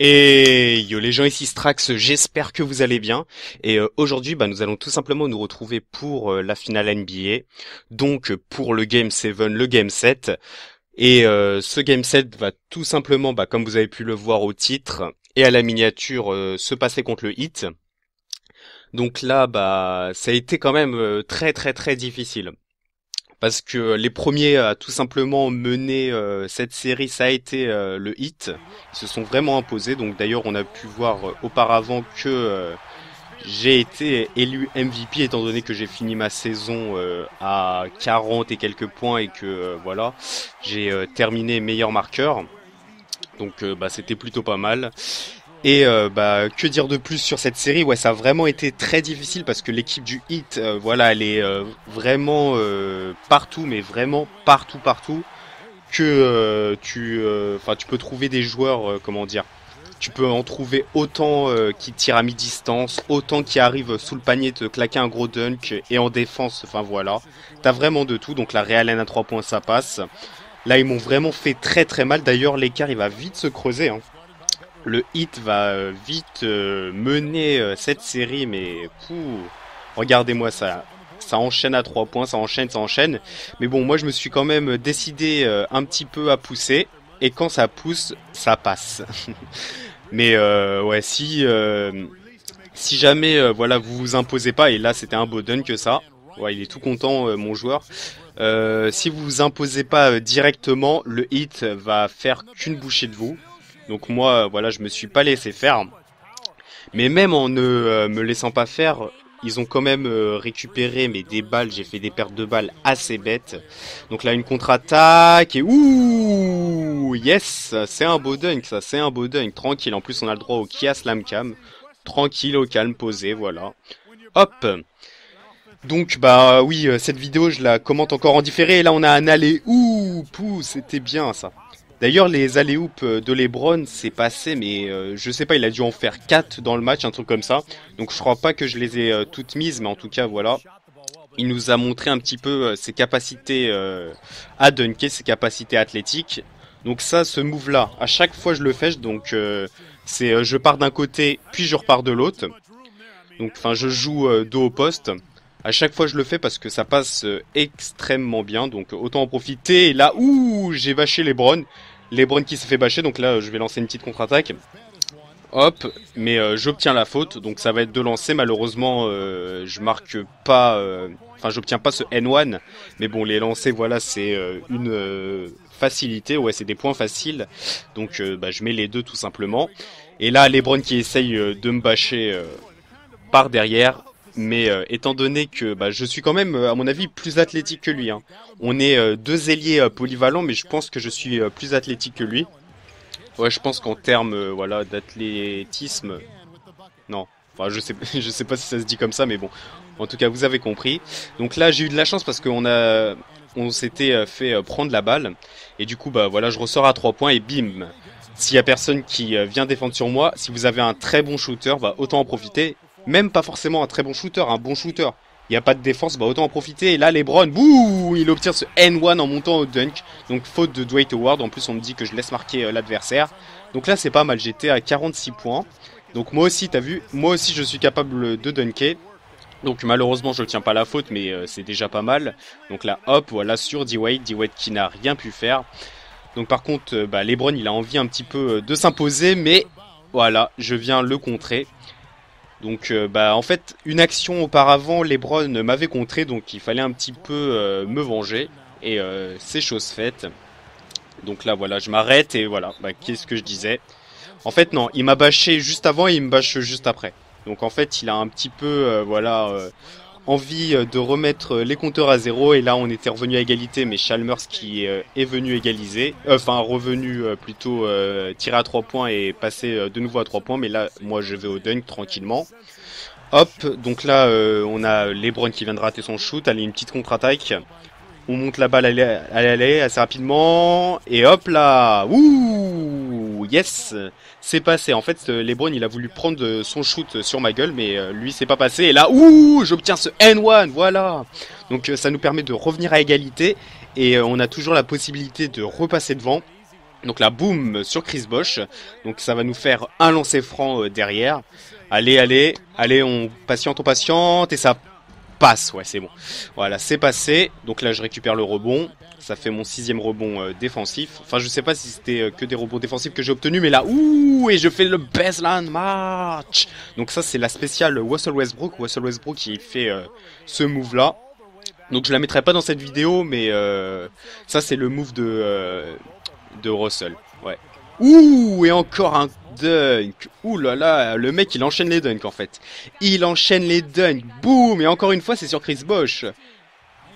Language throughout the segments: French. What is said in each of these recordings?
Et yo les gens ici Strax, j'espère que vous allez bien. Et euh, aujourd'hui, bah, nous allons tout simplement nous retrouver pour euh, la finale NBA. Donc pour le Game 7, le Game 7. Et euh, ce Game 7 va tout simplement, bah, comme vous avez pu le voir au titre et à la miniature, euh, se passer contre le Hit. Donc là, bah, ça a été quand même euh, très très très difficile. Parce que les premiers à tout simplement mener euh, cette série, ça a été euh, le hit. Ils se sont vraiment imposés. Donc d'ailleurs, on a pu voir auparavant que j'ai été élu MVP étant donné que j'ai fini ma saison à 40 et quelques points et que voilà, j'ai terminé meilleur marqueur. Donc bah, c'était plutôt pas mal. Et euh, bah que dire de plus sur cette série? Ouais, ça a vraiment été très difficile parce que l'équipe du Hit, euh, voilà, elle est euh, vraiment partout, mais vraiment partout, partout. Que tu, tu peux trouver des joueurs, comment dire? Tu peux en trouver autant qui tirent à mi-distance, autant qui arrivent sous le panier te claquer un gros dunk et en défense. Enfin voilà, t'as vraiment de tout. Donc la Real N à 3 points, ça passe. Là, ils m'ont vraiment fait très très mal. D'ailleurs, l'écart, il va vite se creuser. Hein le hit va euh, vite euh, mener euh, cette série, mais regardez-moi ça. Ça enchaîne à trois points, ça enchaîne, ça enchaîne. Mais bon, moi je me suis quand même décidé un petit peu à pousser. Et quand ça pousse, ça passe. mais ouais, si si jamais voilà vous vous imposez pas, et là c'était un beau dunk que ça. Ouais, il est tout content mon joueur. Si vous vous imposez pas directement, le hit va faire qu'une bouchée de vous. Donc moi, euh, voilà, je me suis pas laissé faire. Mais même en ne euh, me laissant pas faire, ils ont quand même euh, récupéré mais des balles. J'ai fait des pertes de balles assez bêtes. Donc là, une contre-attaque et ouh, yes, c'est un beau dunk, ça, c'est un beau dunk. Tranquille. En plus, on a le droit au Kia Slam Cam. Tranquille, au calme, posé, voilà. Hop. Donc bah oui, cette vidéo je la commente encore en différé. Et là on a un aller ouh, pouh, c'était bien ça. D'ailleurs, les alley de LeBron, c'est passé, mais euh, je sais pas, il a dû en faire 4 dans le match, un truc comme ça. Donc je crois pas que je les ai euh, toutes mises, mais en tout cas, voilà. Il nous a montré un petit peu euh, ses capacités euh, à dunker, ses capacités athlétiques. Donc ça, ce move-là, à chaque fois je le fais, donc euh, c'est euh, je pars d'un côté, puis je repars de l'autre. Donc enfin, je joue euh, dos au poste. À chaque fois je le fais parce que ça passe euh, extrêmement bien, donc autant en profiter. Là, ouh, j'ai bâché Lebron. Lebron qui s'est fait bâcher, donc là je vais lancer une petite contre-attaque. Hop, mais euh, j'obtiens la faute, donc ça va être de lancer. Malheureusement, euh, je marque pas, euh, enfin j'obtiens pas ce N1, mais bon les lancers, voilà, c'est euh, une euh, facilité, ouais, c'est des points faciles. Donc euh, bah, je mets les deux tout simplement. Et là, Lebron qui essaye euh, de me bâcher euh, par derrière, mais euh, étant donné que bah, je suis quand même, euh, à mon avis, plus athlétique que lui. hein. On est euh, deux ailiers euh, polyvalents, mais je pense que je suis euh, plus athlétique que lui. Ouais, je pense qu'en termes voilà d'athlétisme, non. Enfin, je sais, je sais pas si ça se dit comme ça, mais bon. En tout cas, vous avez compris. Donc là, j'ai eu de la chance parce qu'on a, on s'était fait prendre la balle, et du coup, bah voilà, je ressors à trois points et bim. S'il y a personne qui vient défendre sur moi, si vous avez un très bon shooter, bah autant en profiter. Même pas forcément un très bon shooter, un bon shooter. Il n'y a pas de défense, bah autant en profiter. Et là, Lebron, bouh, il obtient ce N1 en montant au dunk. Donc faute de Dwight Howard. En plus, on me dit que je laisse marquer euh, l'adversaire. Donc là, c'est pas mal. J'étais à 46 points. Donc moi aussi, t'as vu, moi aussi, je suis capable de dunker. Donc malheureusement, je ne tiens pas la faute, mais euh, c'est déjà pas mal. Donc là, hop, voilà sur D-Wade, D-Wade qui n'a rien pu faire. Donc par contre, euh, bah, Lebron, il a envie un petit peu euh, de s'imposer, mais voilà, je viens le contrer. Donc euh, bah en fait, une action auparavant, Lebron m'avait contré, donc il fallait un petit peu euh, me venger. Et euh, c'est chose faite. Donc là, voilà, je m'arrête et voilà, bah, qu'est-ce que je disais En fait, non, il m'a bâché juste avant et il me bâche juste après. Donc en fait, il a un petit peu, voilà, envie euh, de remettre les compteurs à zéro. Et là, on était revenu à égalité, mais Chalmers qui euh, est venu égaliser, Euh, enfin revenu euh, plutôt euh, tirer à trois points et passer euh, de nouveau à trois points. Mais là, moi, je vais au dunk tranquillement. Hop, donc là, euh, on a Lebron qui vient de rater son shoot. Allez, une petite contre-attaque. On monte la balle à l'aller assez rapidement. Et hop là Ouh Yes, c'est passé. En fait, LeBron, il a voulu prendre son shoot sur ma gueule, mais lui, c'est pas passé. Et là, ouh, j'obtiens ce N1, voilà. Donc, ça nous permet de revenir à égalité et on a toujours la possibilité de repasser devant. Donc là, boum, sur Chris Bosch. Donc ça va nous faire un lancer franc derrière. Allez, allez, allez, on patiente, on patiente et ça Ouais, c'est bon. Voilà, c'est passé. Donc là, je récupère le rebond. Ça fait mon sixième rebond euh, défensif. Enfin, je sais pas si c'était euh, que des rebonds défensifs que j'ai obtenus, mais là, ouh, et je fais le Bestland match. Donc ça, c'est la spéciale Russell Westbrook. Russell Westbrook qui fait euh, ce move là. Donc je la mettrai pas dans cette vidéo, mais ça c'est le move de de Russell. Ouais. Ouh, et encore un dunk. Ouh là là, le mec il enchaîne les dunks en fait. Il enchaîne les dunks. Boum, et encore une fois c'est sur Chris Bosch.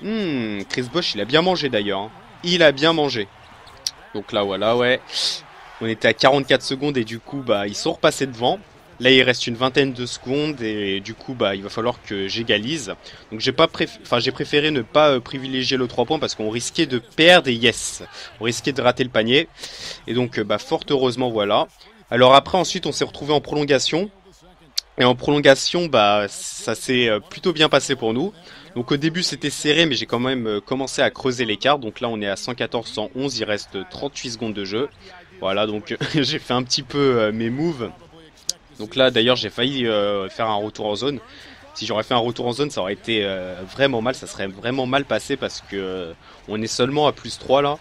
Hmm, Chris Bosch il a bien mangé d'ailleurs. Hein. Il a bien mangé. Donc là voilà, ouais. On était à 44 secondes et du coup bah ils sont repassés devant. Là, il reste une vingtaine de secondes et du coup, bah, il va falloir que j'égalise. Donc, j'ai pas enfin, j'ai préféré ne pas euh, privilégier le 3 points parce qu'on risquait de perdre et yes, on risquait de rater le panier. Et donc, euh, bah, fort heureusement, voilà. Alors après, ensuite, on s'est retrouvé en prolongation. Et en prolongation, bah, ça s'est euh, plutôt bien passé pour nous. Donc au début c'était serré mais j'ai quand même commencé à creuser l'écart. Donc là on est à 114-111, il reste 38 secondes de jeu. Voilà donc j'ai fait un petit peu mes moves donc là, d'ailleurs, j'ai failli euh, faire un retour en zone. Si j'aurais fait un retour en zone, ça aurait été euh, vraiment mal. Ça serait vraiment mal passé parce que euh, on est seulement à plus 3 là.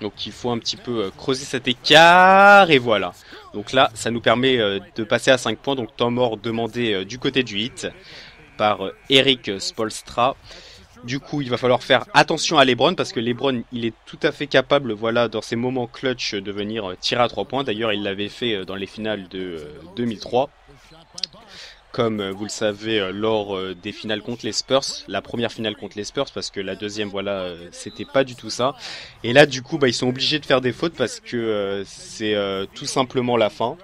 Donc il faut un petit peu creuser cet écart et voilà. Donc là, ça nous permet de passer à 5 points. Donc temps mort demandé du côté du hit par Eric Spolstra. Du coup, il va falloir faire attention à Lebron parce que Lebron, il est tout à fait capable, voilà, dans ces moments clutch, de venir tirer à 3 points. D'ailleurs, il l'avait fait euh, dans les finales de 2003. Euh, Comme euh, vous le savez, lors des finales contre les Spurs, la première finale contre les Spurs, parce que la deuxième, voilà, c'était pas du tout ça. Et là, du coup, bah, ils sont obligés de faire des fautes parce que c'est tout simplement la fin.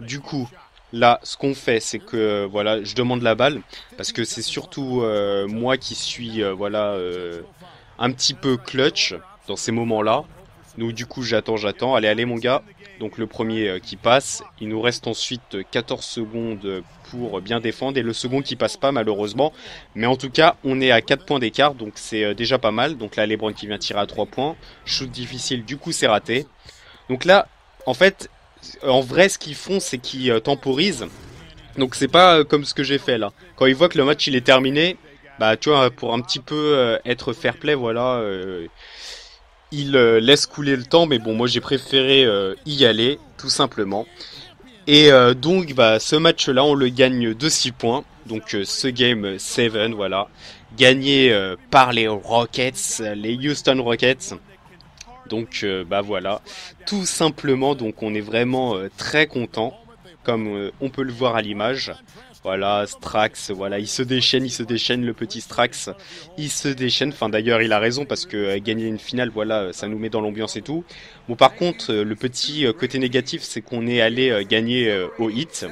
Du coup, Là, ce qu'on fait, c'est que voilà, je demande la balle parce que c'est surtout euh, moi qui suis euh, voilà euh, un petit peu clutch dans ces moments-là. Donc du coup, j'attends, j'attends. Allez, allez mon gars. Donc le premier qui passe, il nous reste ensuite 14 secondes pour bien défendre et le second qui passe pas malheureusement. Mais en tout cas, on est à 4 points d'écart donc c'est déjà pas mal. Donc là, Lebron qui vient tirer à 3 points. Shoot difficile, du coup, c'est raté. Donc là, en fait, en vrai, ce qu'ils font, c'est qu'ils euh, temporisent. Donc c'est pas euh, comme ce que j'ai fait là. Quand ils voient que le match il est terminé, bah tu vois, pour un petit peu euh, être fair play, voilà, ils laissent couler le temps. Mais bon, moi j'ai préféré y aller, tout simplement. Et donc, bah, ce match-là, on le gagne de 6 points. Donc, ce game 7, voilà. Gagné par les Rockets, les Houston Rockets. Donc euh, bah voilà, tout simplement donc on est vraiment euh, très content comme euh, on peut le voir à l'image. Voilà, Strax, voilà, il se déchaîne, il se déchaîne le petit Strax, il se déchaîne. Enfin d'ailleurs, il a raison parce que gagner une finale, voilà, ça nous met dans l'ambiance et tout. Bon par contre, le petit côté négatif, c'est qu'on est allé gagner au hit.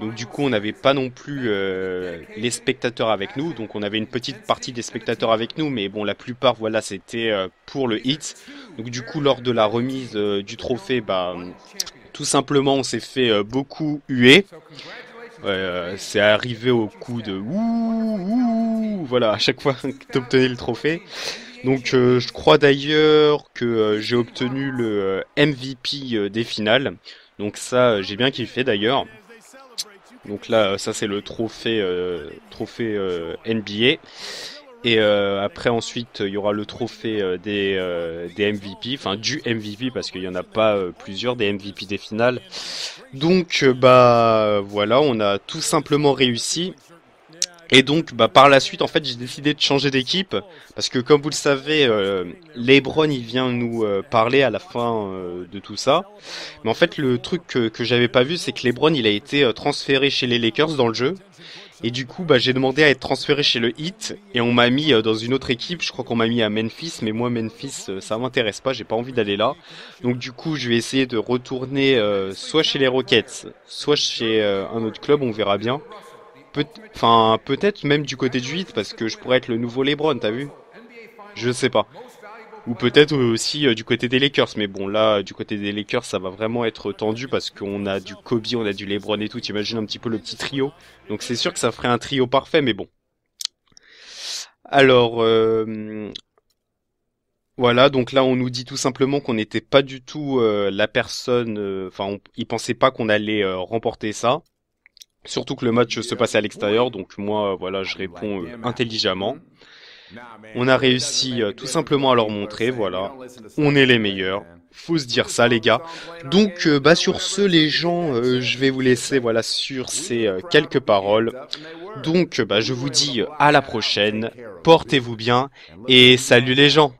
Donc du coup, on n'avait pas non plus euh, les spectateurs avec nous. Donc on avait une petite partie des spectateurs avec nous, mais bon, la plupart, voilà, c'était euh, pour le hit. Donc du coup, lors de la remise euh, du trophée, bah, tout simplement, on s'est fait beaucoup huer. C'est arrivé au coup de ouh, ouh, voilà, à chaque fois que tu le trophée. Donc je crois d'ailleurs que j'ai obtenu le MVP des finales. Donc ça, j'ai bien kiffé d'ailleurs. Donc là, ça c'est le trophée, euh, trophée euh, NBA. Et euh, après ensuite, il y aura le trophée des, des MVP, enfin du MVP parce qu'il n'y en a pas plusieurs des MVP des finales. Donc bah voilà, on a tout simplement réussi. Et donc, bah, par la suite, en fait, j'ai décidé de changer d'équipe parce que, comme vous le savez, euh, LeBron il vient nous euh, parler à la fin euh, de tout ça. Mais en fait, le truc que, que j'avais pas vu, c'est que LeBron il a été transféré chez les Lakers dans le jeu. Et du coup, bah, j'ai demandé à être transféré chez le Heat et on m'a mis dans une autre équipe. Je crois qu'on m'a mis à Memphis, mais moi Memphis, ça m'intéresse pas. J'ai pas envie d'aller là. Donc du coup, je vais essayer de retourner soit chez les Rockets, soit chez un autre club. On verra bien enfin, peut-être même du côté du 8 parce que je pourrais être le nouveau LeBron, t'as vu? Je sais pas. ou peut-être aussi du côté des Lakers. Mais bon, là, du côté des Lakers, ça va vraiment être tendu parce qu'on a du Kobe, on a du LeBron et tout. T'imagines un petit peu le petit trio. Donc c'est sûr que ça ferait un trio parfait, mais bon. Alors, euh, voilà, donc là on nous dit tout simplement qu'on n'était pas du tout euh, la personne, euh, enfin ils pensaient pas qu'on allait remporter ça. Surtout que le match se passait à l'extérieur, donc moi voilà je réponds intelligemment. On a réussi tout simplement à leur montrer, voilà, on est les meilleurs. Faut se dire ça les gars. Donc bah sur ce les gens, je vais vous laisser voilà sur ces quelques paroles. Donc bah je vous dis à la prochaine, portez-vous bien et salut les gens